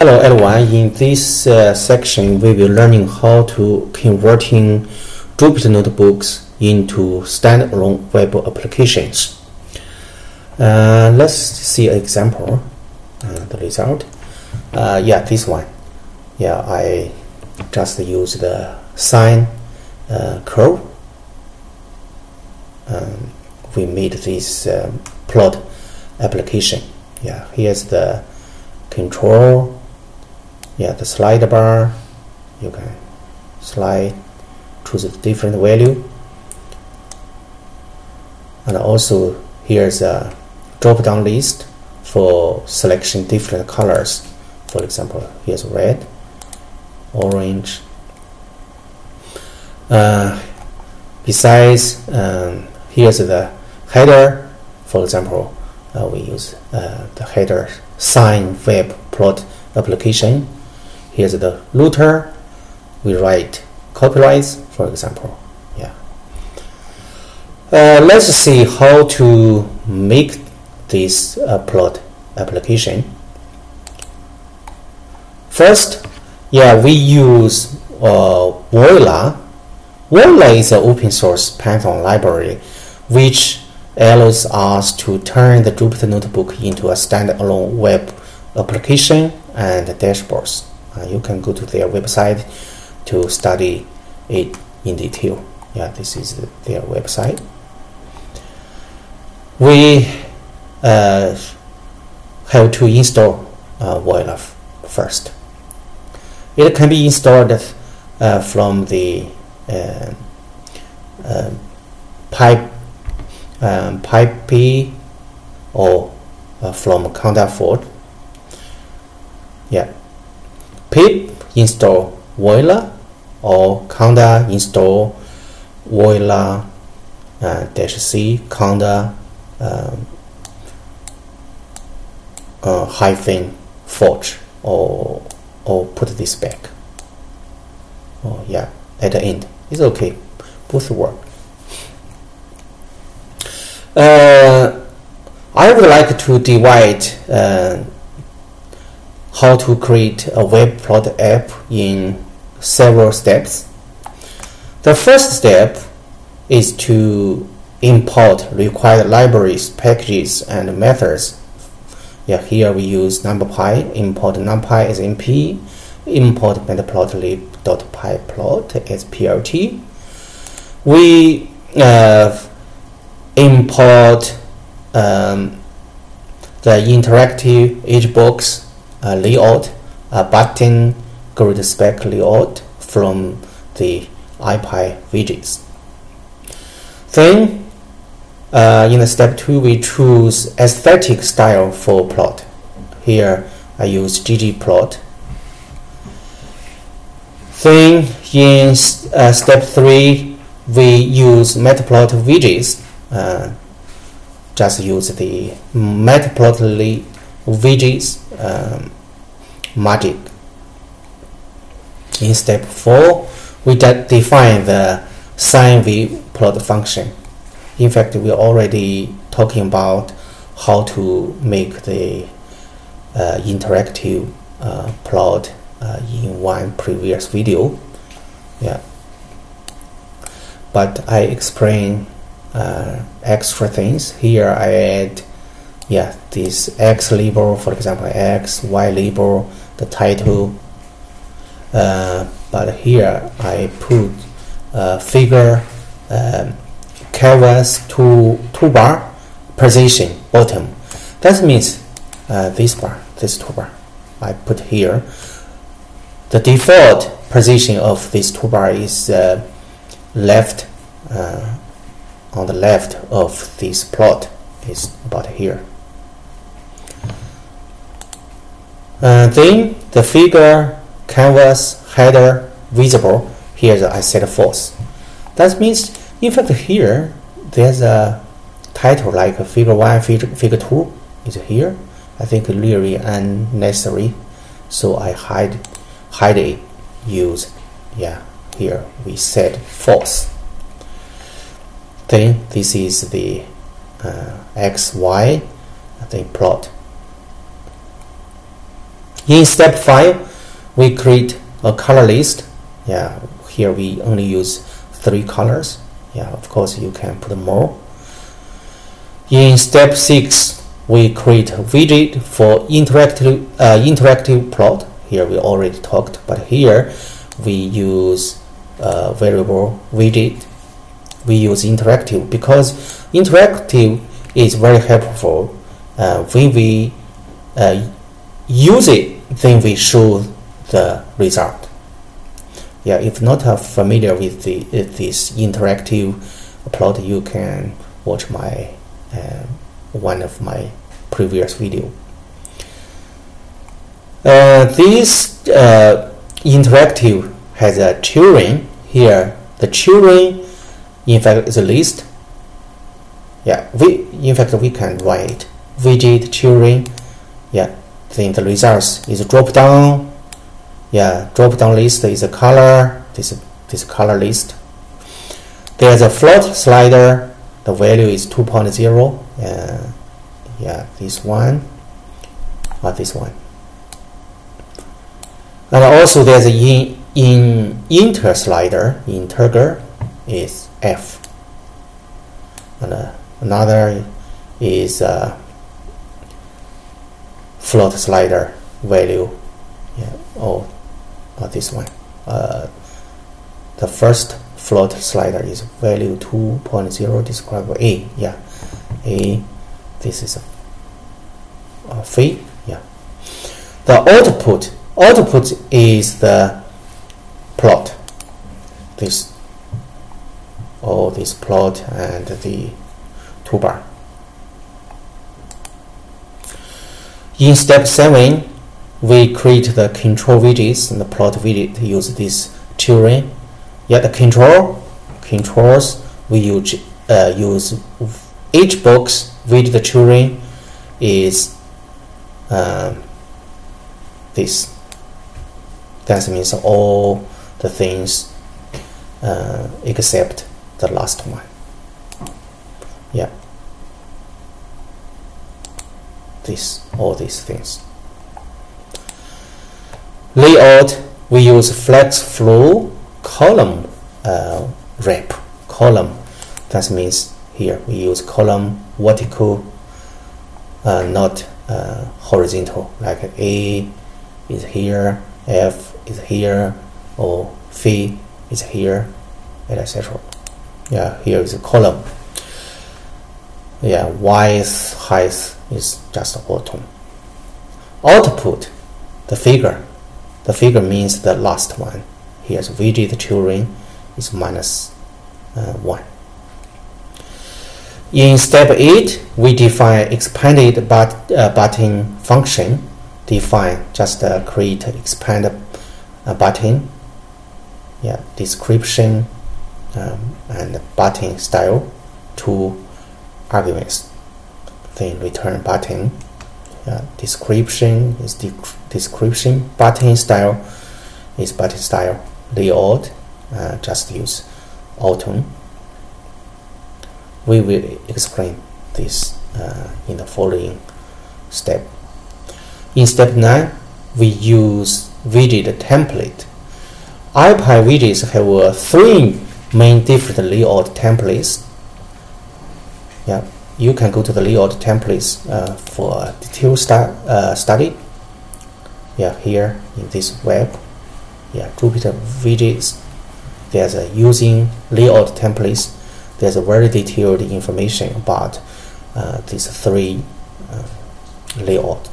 Hello everyone, in this uh, section we will learning how to converting Jupyter notebooks into standalone web applications. Uh, let's see an example, uh, the result. Uh, yeah, this one. Yeah, I just use the sine uh, curve. Um, we made this um, plot application. Yeah, here's the control yeah the slide bar. You can slide choose a different value. And also here's a drop down list for selection different colors. For example here's red orange. Uh, besides um, here's the header. For example uh, we use uh, the header sine web plot application here's the router. We write copylines for example. Yeah. Uh, let's see how to make this uh, plot application. First yeah we use uh, Voila. Voila is an open source Python library which allows us to turn the Jupyter Notebook into a standalone web application and dashboards you can go to their website to study it in detail. Yeah, this is their website. We uh, have to install uh, first. It can be installed uh, from the uh, uh, pipe um, pipe or uh, from Conda Forge. Yeah, pip install Voila or conda install Voila uh, dash c conda um, uh, hyphen forge or or put this back. Oh yeah, at the end it's okay, both work. Uh, I would like to divide uh, how to create a web plot app in several steps. The first step is to import required libraries, packages, and methods. Yeah, here we use NumPy, import NumPy as np, import matplotlib.pyplot as plt. We uh, import um, the interactive HBox layout, a button grid spec layout from the IPy widgets. Then, uh, in the step 2, we choose aesthetic style for plot. Here, I use ggplot. Then, in uh, step 3, we use matplot widgets. Uh, just use the matplotlib widgets um, magic. In step 4, we define the sine v plot function. In fact, we're already talking about how to make the uh, interactive uh, plot uh, in one previous video. Yeah. But I explain uh, extra things. Here I add yeah this x label for example x y label the title. Uh, but here I put figure um, canvas to toolbar position bottom. That means uh, this bar this toolbar. I put here. The default position of this toolbar is left uh, on the left of this plot is about here Uh, then the figure canvas header visible here I set false. That means in fact here there's a title like figure one, figure, figure two is here. I think really unnecessary, so I hide hide it. Use yeah here we set false. Then this is the uh, x y I think plot In step 5, we create a color list. Yeah, here we only use three colors. Yeah, of course you can put more. In step 6, we create a widget for interactive, uh, interactive plot. Here we already talked, but here we use variable widget. We use interactive because interactive is very helpful uh, when we uh, use it, then we show the result. Yeah, if not uh, familiar with the, this interactive plot, you can watch my uh, one of my previous video. Uh, this uh, interactive has a children here. The children, in fact, is a list. Yeah, we in fact we can write widget children. Yeah, then the results is drop down. Yeah, drop down list is a color. This this color list. There's a float slider the value is 2.0 uh, yeah this one or this one and also there's a in in inter slider integer is f and uh, another is uh, float slider value yeah oh, oh this one. Uh, the first float slider is value 2.0 describe a yeah. A this is a, a phi yeah. The output output is the plot. This all this plot and the toolbar in step 7 we create the control widgets and the plot widget use this children Yet the control controls we use uh, use each box with the children is um, this. That means all the things uh, except the last one. Yeah. This all these things. Layout we use flex flow column uh, wrap column. That means here we use column vertical uh, not uh, horizontal. Like A is here F is here or phi is here etc yeah here is a column. Yeah width height is just autumn output the figure the figure means the last one here's widget children is minus, uh, 1. In step 8, we define expanded but, uh, button function. Define just uh, create expand a button, yeah, description um, and button style, two arguments. Then return button. Yeah, description is de description. Button style is button style layout uh, just use autumn we will explain this uh, in the following step in step 9 we use widget template ipywidgets have uh, three main different layout templates yeah you can go to the layout templates uh, for detailed stu uh, study. Yeah here in this web. Yeah Jupyter widgets. There's a using layout templates. There's a very detailed information about uh, these three uh, layout.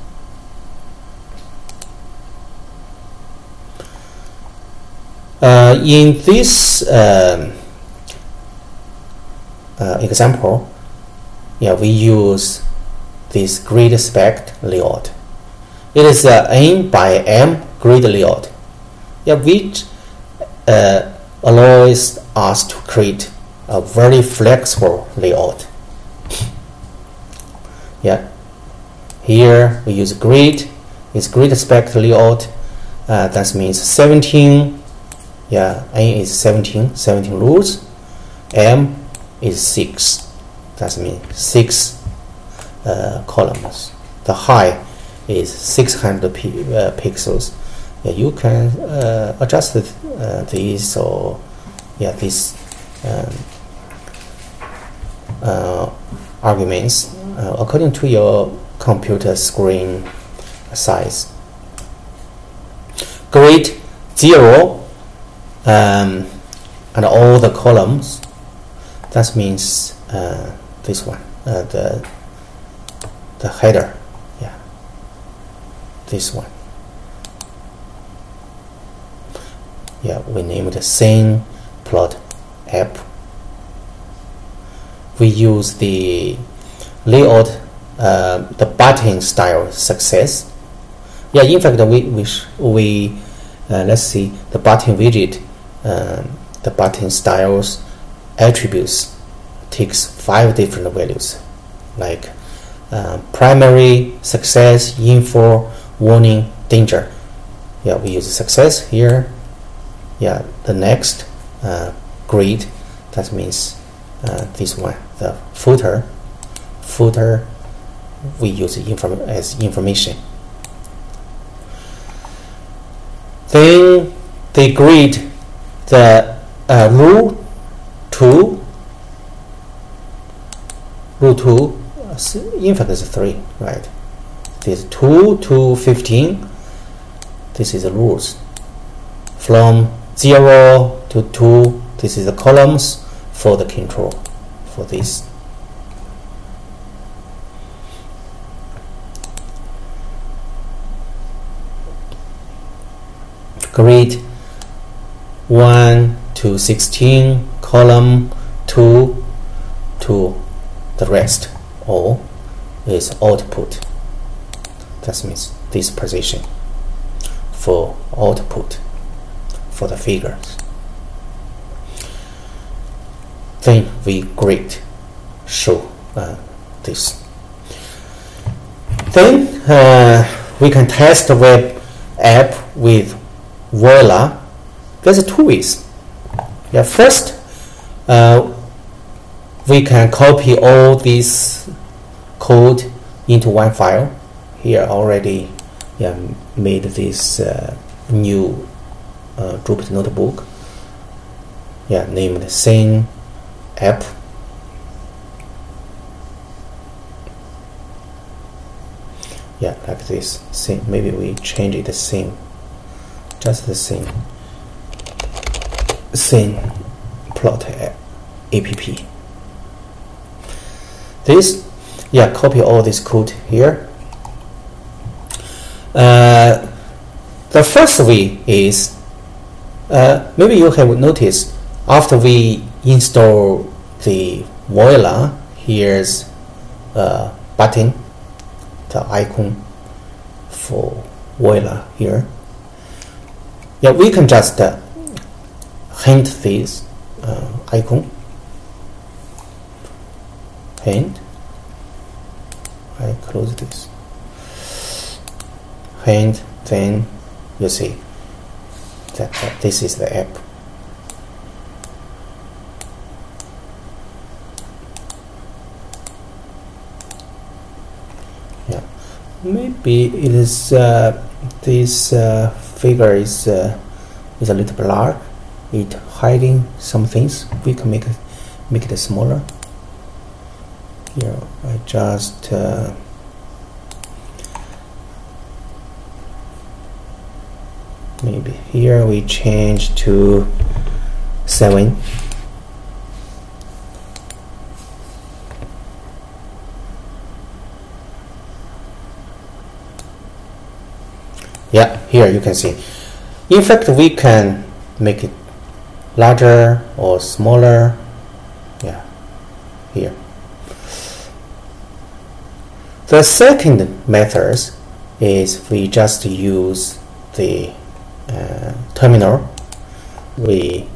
Uh, in this um, uh, example yeah we use this grid spec layout it is a n by m grid layout yeah, which uh, allows us to create a very flexible layout. yeah, here we use grid. It's grid spec layout. Uh, that means 17. Yeah, n is 17. 17 rows. m is 6. That means 6 uh, columns. The height is 600 uh, pixels. Yeah, you can uh, adjust uh, these or yeah these um, arguments according to your computer screen size. Grid zero um, and all the columns. That means uh, this one, uh, the the header, yeah, this one. Yeah, we named the scene plot app. We use the layout, uh, the button style success. Yeah, in fact, we we we uh, let's see the button widget, um, the button styles attributes takes five different values, like uh, primary, success, info, warning, danger. Yeah, we use success here. Yeah, the next uh, grid, that means uh, this one, the footer. Footer, we use inform as information. Then they grid the uh, rule 2, rule 2, in fact is 3, right? This 2 to 15, this is the rules. From 0 to 2, this is the columns for the control for this. Grid 1 to 16, column 2 to the rest, or is output. That means this position for output for the figures. Then we grid show uh, this. Then uh, we can test the web app with Voila. There's two ways. Yeah, first, uh, we can copy all this code into one file. Here already yeah, made this uh, new uh, Jupyter notebook. Yeah, named same app. Yeah, like this. Same. Maybe we change it the same. Just the same. Same plot app. This, yeah, copy all this code here. Uh, the first way is uh, maybe you have noticed after we install the Voila, here's a button, the icon for Voila here. Yeah, we can just uh, hint this uh, icon. Hint. I close this. Hint, then you see that, this is the app. Yeah, maybe it is uh, this uh, figure is uh, is a little blurred. It hiding some things. We can make it make it smaller. Just. Uh, maybe here we change to 7 yeah here you can see. In fact we can make it larger or smaller. Yeah here the second method is we just use the uh, terminal. We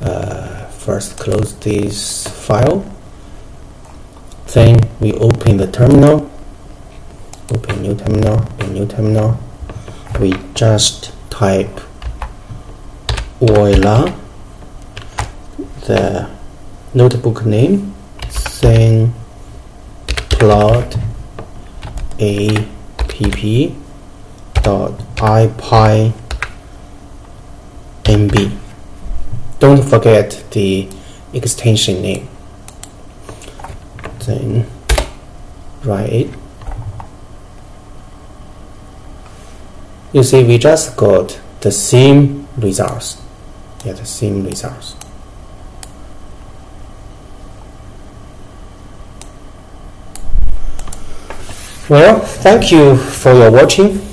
uh, first close this file. Then we open the terminal. Open new terminal a new terminal. We just type voila the notebook name then plot app pp dot ipy mb. Don't forget the extension name. Then write it. You see, we just got the same results. Yeah, the same results. Well, thank you for your watching.